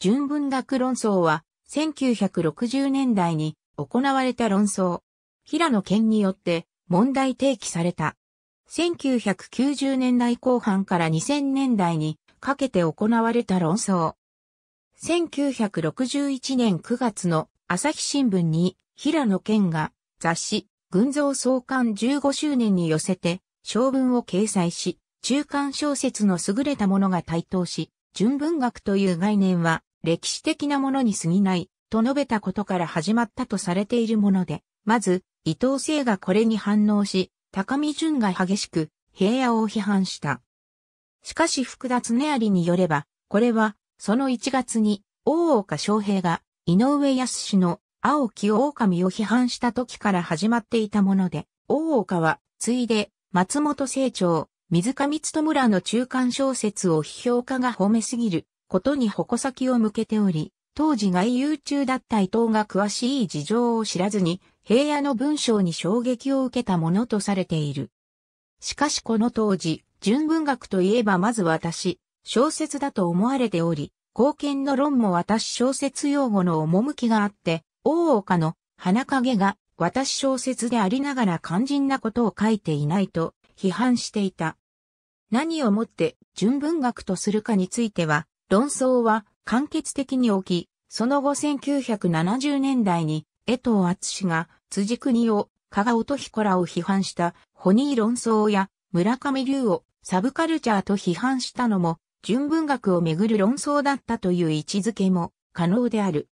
純文学論争は1960年代に行われた論争。平野健によって問題提起された。1990年代後半から2000年代にかけて行われた論争。1961年9月の朝日新聞に平野健が雑誌群像創刊15周年に寄せて小文を掲載し、中間小説の優れたものが台頭し、純文学という概念は歴史的なものに過ぎないと述べたことから始まったとされているもので、まず伊藤聖がこれに反応し、高見淳が激しく平野を批判した。しかし福田恒有によれば、これはその1月に大岡昌平が井上康氏の青木狼を批判した時から始まっていたもので、大岡はついで松本清張、水上努村の中間小説を批評家が褒めすぎることに矛先を向けており、当時外遊中だった伊藤が詳しい事情を知らずに平野の文章に衝撃を受けたものとされている。しかしこの当時、純文学といえばまず私、小説だと思われており、貢献の論も私小説用語の趣があって、大岡の花影が私小説でありながら肝心なことを書いていないと批判していた。何をもって純文学とするかについては、論争は簡潔的に起き、その後1970年代に江藤厚が辻国を加賀音彦らを批判したホニー論争や村上龍をサブカルチャーと批判したのも純文学をめぐる論争だったという位置づけも可能である。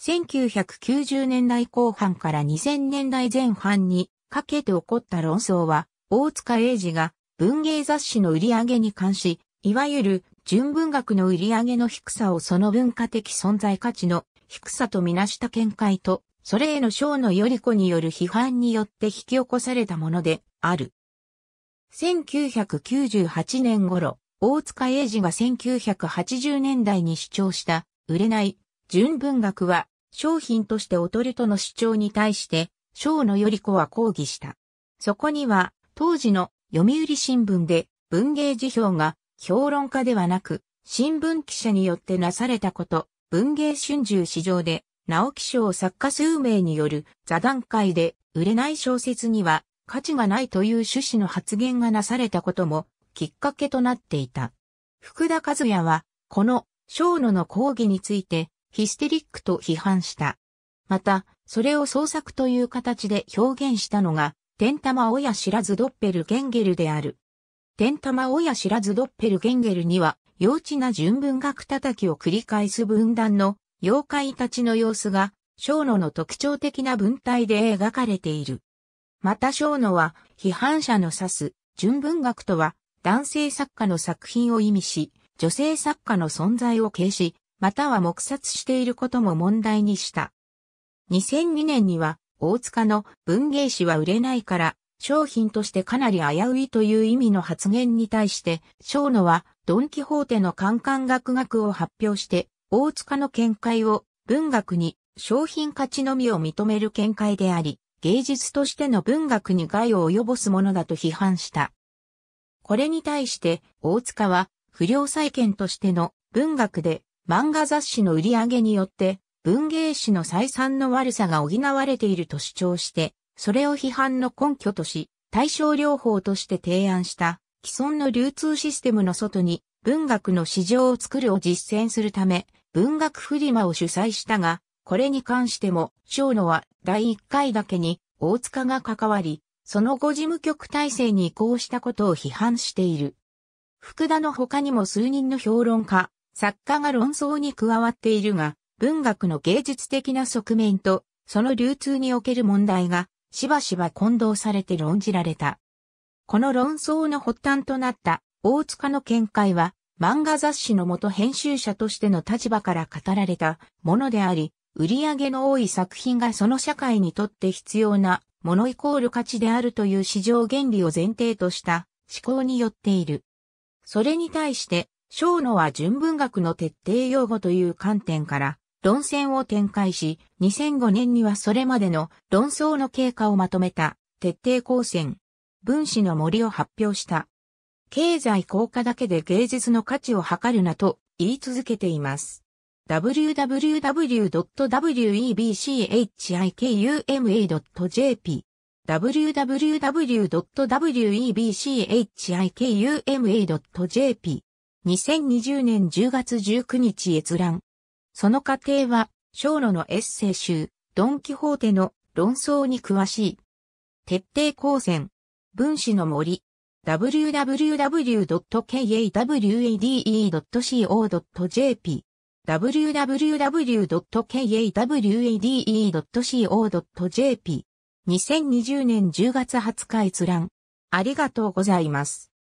1990年代後半から2000年代前半にかけて起こった論争は大塚英二が文芸雑誌の売り上げに関し、いわゆる純文学の売り上げの低さをその文化的存在価値の低さとみなした見解と、それへの章のより子による批判によって引き起こされたものである。1998年頃、大塚英二が1980年代に主張した売れない純文学は商品として劣るとの主張に対して章のより子は抗議した。そこには当時の読売新聞で文芸辞表が評論家ではなく、新聞記者によってなされたこと、文芸春秋市場で、直木賞作家数名による座談会で、売れない小説には価値がないという趣旨の発言がなされたこともきっかけとなっていた。福田和也は、この小野の講義についてヒステリックと批判した。また、それを創作という形で表現したのが、天玉親知らずドッペルゲンゲルである。天玉親知らずドッペルゲンゲルには、幼稚な純文学叩きを繰り返す分断の妖怪たちの様子が、小野の特徴的な文体で描かれている。また小野は、批判者の指す、純文学とは、男性作家の作品を意味し、女性作家の存在を軽視、または黙殺していることも問題にした。2002年には、大塚の文芸誌は売れないから商品としてかなり危ういという意味の発言に対して、小野はドンキホーテのカンカン学学を発表して、大塚の見解を文学に商品価値のみを認める見解であり、芸術としての文学に害を及ぼすものだと批判した。これに対して大塚は不良債権としての文学で漫画雑誌の売り上げによって文芸誌の採算の悪さが補われていると主張してそれを批判の根拠とし、対象療法として提案した既存の流通システムの外に文学の市場を作るを実践するため、文学フリマを主催したが、これに関しても、小野は第1回だけに大塚が関わり、その後事務局体制に移行したことを批判している。福田の他にも数人の評論家、作家が論争に加わっているが、文学の芸術的な側面と、その流通における問題がしばしば混同されて論じられた。この論争の発端となった大塚の見解は漫画雑誌の元編集者としての立場から語られたものであり、売り上げの多い作品がその社会にとって必要なものイコール価値であるという市場原理を前提とした思考によっている。それに対して、小野は純文学の徹底用語という観点から論戦を展開し、2005年にはそれまでの論争の経過をまとめた徹底抗戦、分子の森を発表した。経済効果だけで芸術の価値を測るなと言い続けています。www.webchikuma.jp www.webchikuma.jp 2020年10月19日閲覧。その過程は、小野のエッセイ集、ドンキホーテの論争に詳しい。徹底抗戦。分子の森。www.kawade.co.jp www.kawade.co.jp 2020年10月20日閲覧。ありがとうございます。